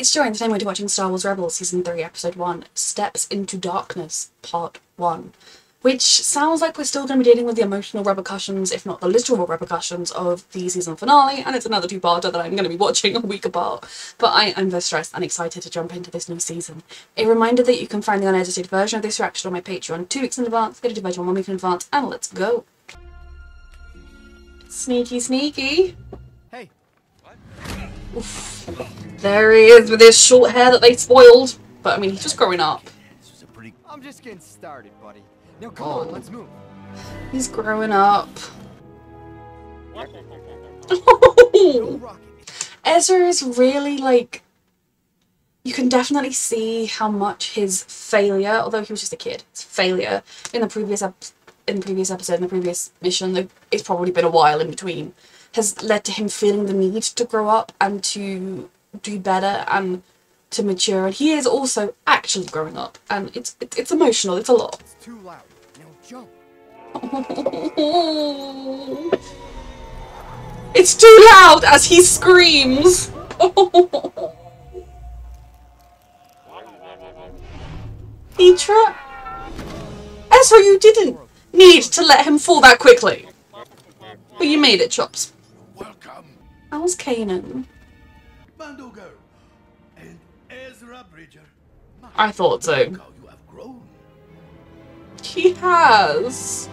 it's Joy, and today we're watching Star Wars Rebels Season 3, Episode 1, Steps into Darkness, Part 1. Which sounds like we're still going to be dealing with the emotional repercussions, if not the literal repercussions, of the season finale, and it's another two-parter that I'm going to be watching a week apart. But I am very stressed and excited to jump into this new season. A reminder that you can find the unedited version of this reaction on my Patreon two weeks in advance, get a version one week in advance, and let's go! Sneaky, sneaky! Hey, Oof. There he is with his short hair that they spoiled. But I mean, he's just growing up. this is a pretty. I'm just getting started, buddy. Now come Oh. on, let's move. He's growing up. Ezra is really like. You can definitely see how much his failure, although he was just a kid, his failure in the previous in the previous episode, in the previous mission, that it's probably been a while in between, has led to him feeling the need to grow up and to do better and to mature. And he is also actually growing up, and it's it's, it's emotional. It's a lot. It's too loud. Now jump. It's too loud as he screams. Petra? Ezra, you didn't need to let him fall that quickly. But you made it, Chops. Welcome, How's Kanan? Bandogo and Ezra Bridger. I thought so. How you have grown. He has.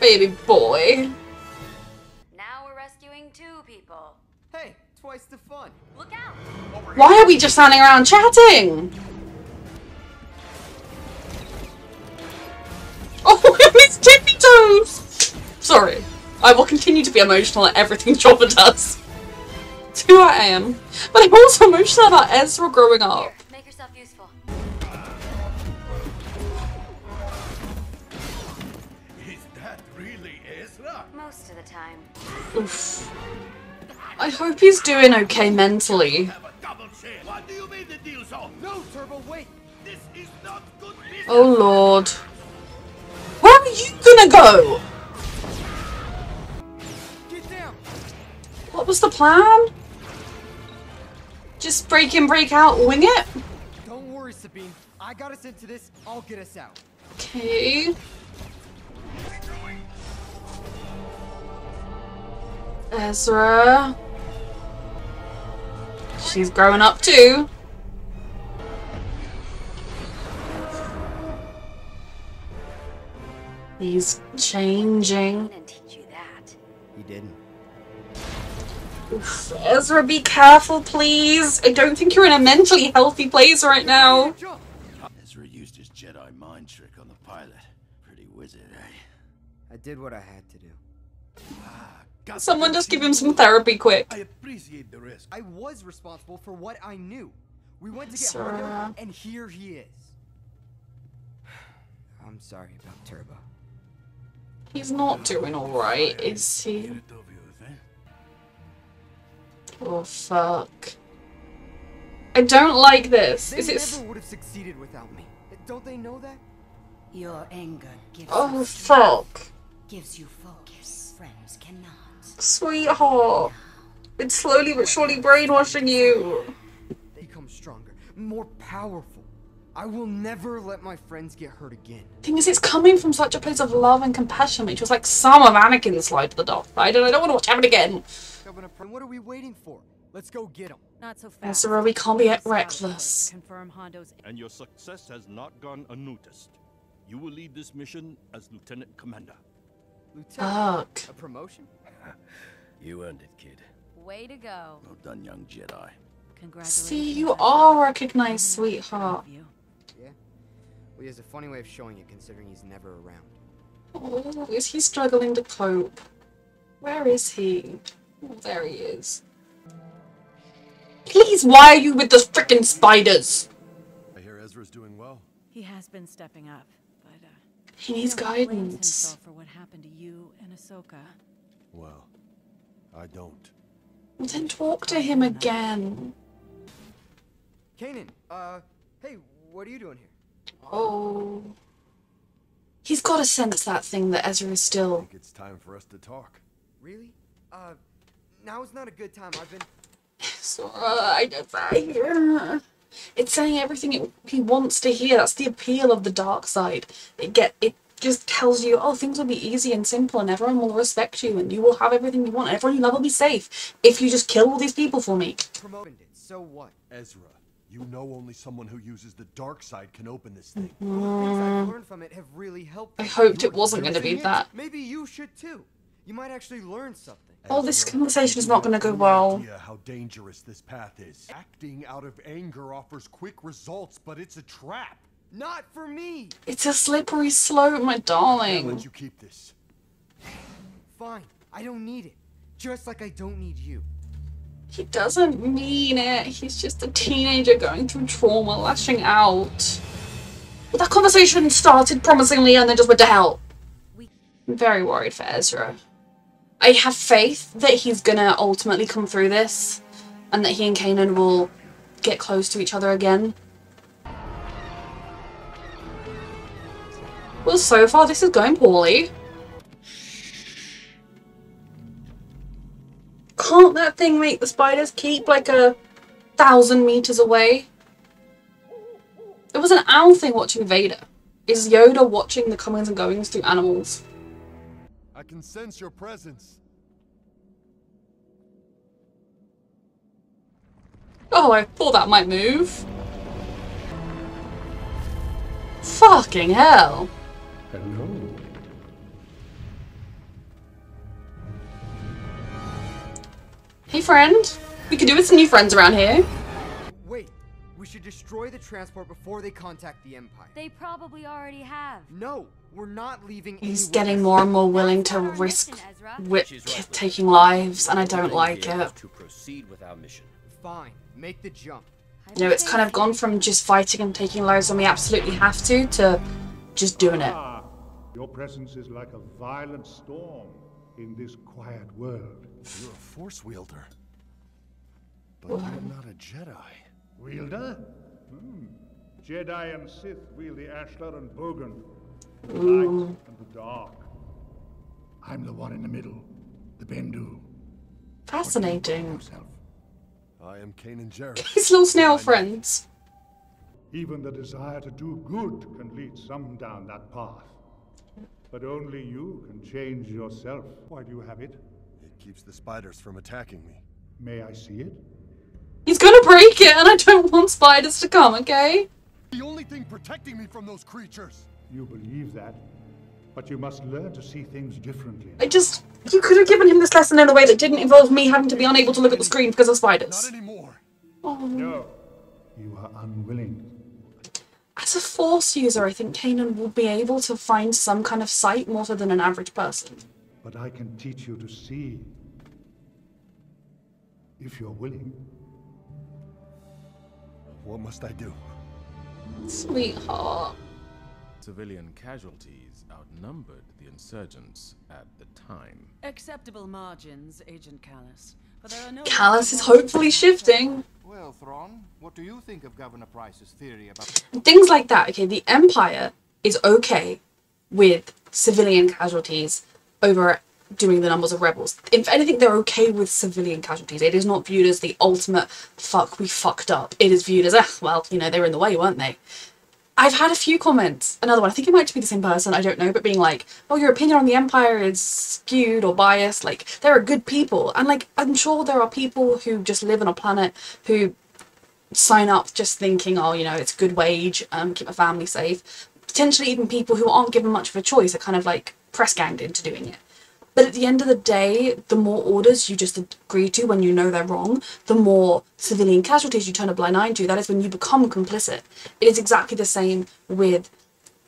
Baby boy. Now we're rescuing two people. Hey, twice the fun. Look out! Why are we just standing around chatting? I will continue to be emotional at everything Chopper does. It's who I am. But I'm also emotional about Ezra growing up. Make yourself useful. Is that really Ezra? Most of the time. Oof. I hope he's doing okay mentally. Have a double share. What do mean the deal's off? No, Terba, wait. This is not good oh, business. Oh lord. Where are you gonna go? What was the plan? Just break in, break out, wing it? Don't worry, Sabine. I got us into this. I'll get us out. Okay. Ezra. She's growing up too. He's changing. And teach you that. He didn't. Oof. Ezra, be careful, please. I don't think you're in a mentally healthy place right now. Ezra used his Jedi mind trick on the pilot. Pretty wizard, eh? I did what I had to do. Ah, got Someone just give him some therapy quick. I appreciate the risk. I was responsible for what I knew. We went to get Sir. Hondo, and here he is. I'm sorry about Terba. He's not doing alright, is he? Oh, fuck. I don't like this. They Is it. never would have succeeded without me. Don't they know that? Your anger gives Oh, you strength, fuck. gives you focus. Friends cannot. Sweetheart. It's slowly but surely brainwashing you. They become stronger, more powerful. I will never let my friends get hurt again. Thing is, it's coming from such a place of love and compassion, which was like some of Anakin's slide to the dark side, and I don't want to watch happen again. Governor, Prim, what are we waiting for? Let's go get him. Not so fast. Ezra, we can't be Scout reckless. Confirm Hondo's and your success has not gone unnoticed. You will lead this mission as Lieutenant Commander. Lieutenant, Fuck. a promotion? You earned it, kid. way to go. Well done, young Jedi. Congratulations. See, you are recognized, mm-hmm. sweetheart. Yeah. Well, he has a funny way of showing it, considering he's never around. Oh, is he struggling to cope? Where is he? There he is. Please, why are you with the frickin' spiders? I hear Ezra's doing well. He has been stepping up, but uh, He needs he blames guidance. himself for what happened to you and Ahsoka. Well, I don't. Well, then talk to him again. Kanan, uh, hey, what are you doing here? Oh. He's got to sense that thing that Ezra is I still. think it's time for us to talk. Really? Uh, now is not a good time. I've been. Ezra, I just, I, it's saying everything it, he wants to hear. That's the appeal of the dark side. It get it just tells you, oh, things will be easy and simple, and everyone will respect you, and you will have everything you want, and everyone you love will be safe if you just kill all these people for me. Promoted it, so what? Ezra, you know only someone who uses the dark side can open this thing. The things I've learned from it have really helped. I hoped it wasn't going to be it, that. Maybe you should too. You might actually learn something. Oh, this conversation is not going to go well. how dangerous this path is. Acting out of anger offers quick results, but it's a trap. Not for me. It's a slippery slope, my Can't darling. let you keep this. Fine. I don't need it. Just like I don't need you. He doesn't mean it. He's just a teenager going through trauma, lashing out. But that conversation started promisingly and then just went to hell. I'm very worried for Ezra. I have faith that he's gonna ultimately come through this and that he and Kanan will get close to each other again. Well, so far this is going poorly. Can't that thing make the spiders keep like a thousand meters away? It was an owl thing watching Vader. Is Yoda watching the comings and goings through animals? I can sense your presence. Oh, I thought that might move. Fucking hell. Hello. Hey, friend. We could do with some new friends around here. Wait. We should destroy the transport before they contact the Empire. They probably already have. No, we're not leaving. He's getting more and more willing to risk mission, Ezra. wi- She's right, Will. taking lives, and I don't like to be able it. To proceed with our mission. Fine. Make the jump. You know, it's kind of gone from just fighting and taking lives when we absolutely have to, to just doing it. Ah, your presence is like a violent storm in this quiet world. You're a force wielder. But you're not a Jedi. Wielder? Hmm. Jedi and Sith wield the Ashla and Bogan. The light mm. and the dark. I'm the one in the middle, the Bendu. Fascinating. I am Kanan Jarrus. His little snail friends. Even the desire to do good can lead some down that path. But only you can change yourself. Why do you have it? It keeps the spiders from attacking me. May I see it? He's gonna break it, and I don't want spiders to come, okay? The only thing protecting me from those creatures. You believe that, but you must learn to see things differently. I just. You could have given him this lesson in a way that didn't involve me having to be unable to look at the screen because of spiders. Not anymore. Oh. No, you are unwilling. As a force user, I think Kanan will be able to find some kind of sight more so than an average person. But I can teach you to see. If you're willing. What must I do? Sweetheart. Civilian casualties outnumbered the insurgents at the time. Acceptable margins, Agent Kallus. But there are no Kallus is hopefully shifting. Well, Thrawn, what do you think of Governor Pryce's theory about Things like that, okay, the Empire is okay with civilian casualties over doing the numbers of rebels. If anything, they're okay with civilian casualties. It is not viewed as the ultimate fuck, we fucked up. It is viewed as, ah, well, you know, they were in the way, weren't they? I've had a few comments, another one, I think it might just be the same person, I don't know, but being like, oh, your opinion on the Empire is skewed or biased. Like, there are good people. And, like, I'm sure there are people who just live on a planet who sign up just thinking, oh, you know, it's a good wage, um, keep my family safe. Potentially even people who aren't given much of a choice are kind of like press ganged into doing it. But at the end of the day, the more orders you just agree to when you know they're wrong, the more civilian casualties you turn a blind eye to. That is when you become complicit. It is exactly the same with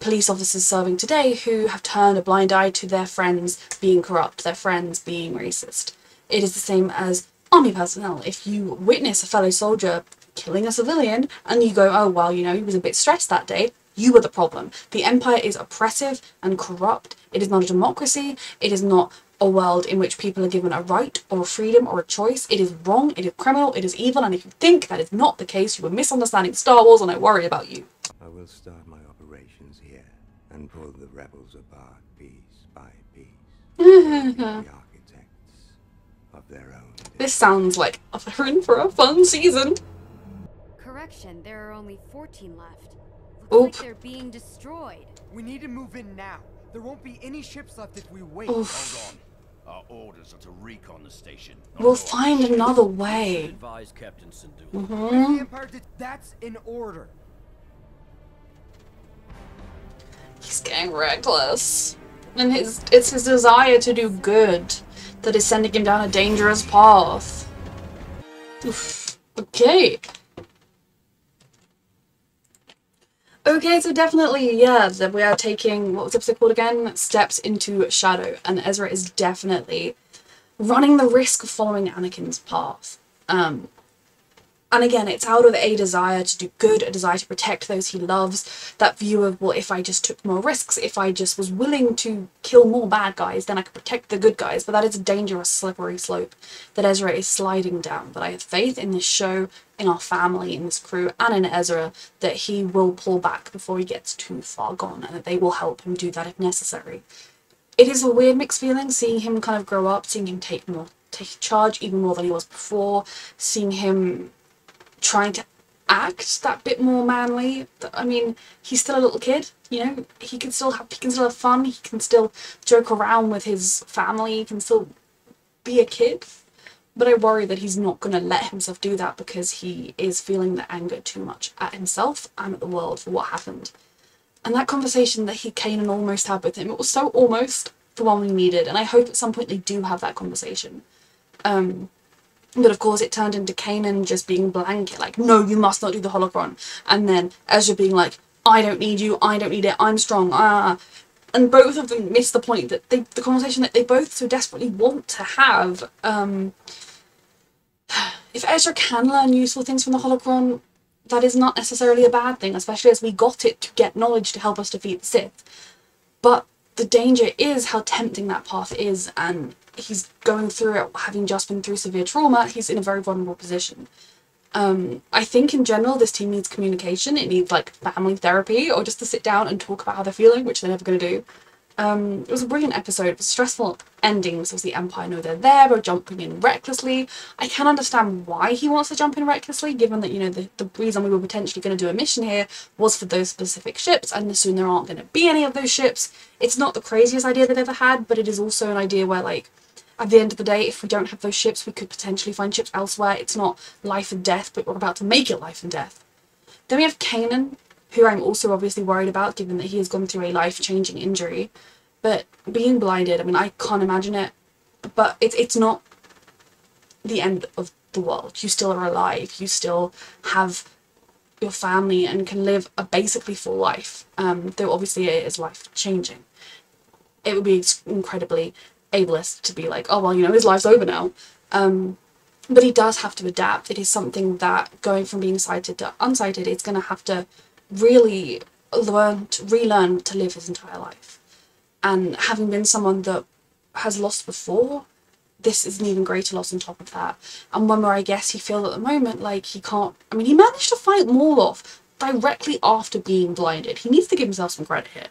police officers serving today who have turned a blind eye to their friends being corrupt, their friends being racist. It is the same as army personnel. If you witness a fellow soldier killing a civilian and you go, oh, well, you know, he was a bit stressed that day, you are the problem. The Empire is oppressive and corrupt. It is not a democracy. It is not a world in which people are given a right or a freedom or a choice. It is wrong. It is criminal. It is evil. And if you think that is not the case, you are misunderstanding Star Wars and I worry about you. I will start my operations here and pull the rebels apart piece by piece. the architects, of their own. This sounds like we're in for a fun season. Correction, there are only 14 left. Looks Oop. like they're being destroyed. We need to move in now. There won't be any ships left if we wait. Oof. Hold on. Our orders are to recon the station. We'll go find another way. Advise Captain Syndulla. If hmm the Empire did, that's in order. He's getting reckless. And his it's his desire to do good that is sending him down a dangerous path. Oof. Okay. Okay, so definitely, yeah, that we are taking, what was the episode called again? Steps into Shadow. And Ezra is definitely running the risk of following Anakin's path. Um, and again, it's out of a desire to do good, a desire to protect those he loves. That view of, well, if I just took more risks, if I just was willing to kill more bad guys, then I could protect the good guys. But that is a dangerous, slippery slope that Ezra is sliding down. But I have faith in this show, in our family, in this crew, and in Ezra that he will pull back before he gets too far gone and that they will help him do that if necessary. It is a weird mixed feeling seeing him kind of grow up, seeing him take more, take charge even more than he was before, seeing him trying to act that bit more manly. I mean, he's still a little kid, you know. He can still have he can still have fun. He can still joke around with his family. He can still be a kid. But I worry that he's not going to let himself do that because he is feeling the anger too much at himself and at the world for what happened. And that conversation that he Kanan almost had with him, it was so almost the one we needed. And I hope at some point they do have that conversation. Um, but of course, it turned into Kanan just being blanket, like, no, you must not do the holocron. And then Ezra being like, I don't need you, I don't need it, I'm strong, ah. And both of them miss the point that they, the conversation that they both so desperately want to have. Um, if Ezra can learn useful things from the holocron, that is not necessarily a bad thing, especially as we got it to get knowledge to help us defeat the Sith. But the danger is how tempting that path is, and he's going through it having just been through severe trauma, he's in a very vulnerable position. Um, I think in general this team needs communication, it needs like family therapy, or just to sit down and talk about how they're feeling, which they're never going to do. Um, it was a brilliant episode. It was stressful endings the Empire know they're there, but jumping in recklessly. I can understand why he wants to jump in recklessly, given that, you know, the, the reason we were potentially going to do a mission here was for those specific ships, and soon there aren't going to be any of those ships. It's not the craziest idea they've ever had, but it is also an idea where, like, at the end of the day, if we don't have those ships, we could potentially find ships elsewhere. It's not life and death, but we're about to make it life and death. Then we have Kanan, who I'm also obviously worried about, given that he has gone through a life-changing injury. But being blinded, I mean, I can't imagine it. But it's it's not the end of the world. You still are alive. You still have your family and can live a basically full life. Um, though obviously it is life-changing. It would be incredibly ableist to be like, oh well, you know, his life's over now. Um, but he does have to adapt. It is something that going from being sighted to unsighted, it's going to have to really learn, to relearn to live his entire life. And having been someone that has lost before, this is an even greater loss on top of that. And one where I guess he feels at the moment like he can't. I mean, he managed to fight Maul off directly after being blinded. He needs to give himself some credit here.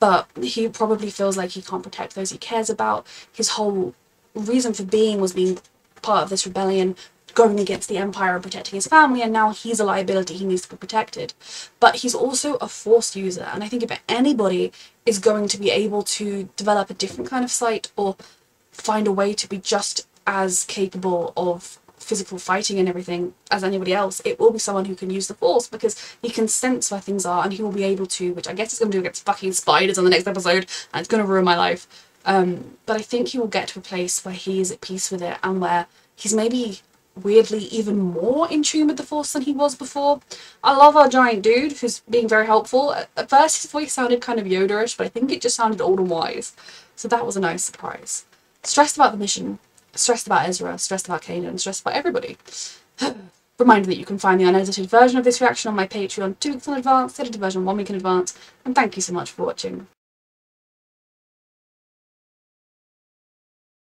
But he probably feels like he can't protect those he cares about. His whole reason for being was being part of this rebellion, going against the Empire and protecting his family, and now he's a liability, he needs to be protected. But he's also a Force user, and I think if anybody is going to be able to develop a different kind of sight or find a way to be just as capable of physical fighting and everything as anybody else, it will be someone who can use the force because he can sense where things are and he will be able to, which I guess it's going to do against fucking spiders on the next episode, and it's going to ruin my life. Um, but I think he will get to a place where he is at peace with it and where he's maybe weirdly even more in tune with the force than he was before. I love our giant dude who's being very helpful. At at first his voice sounded kind of Yoda-ish, but I think it just sounded old and wise. So that was a nice surprise. Stressed about the mission, stressed about Ezra, stressed about Kanan, stressed about everybody. Reminder that you can find the unedited version of this reaction on my Patreon two weeks in advance, edited version one week in advance, and thank you so much for watching.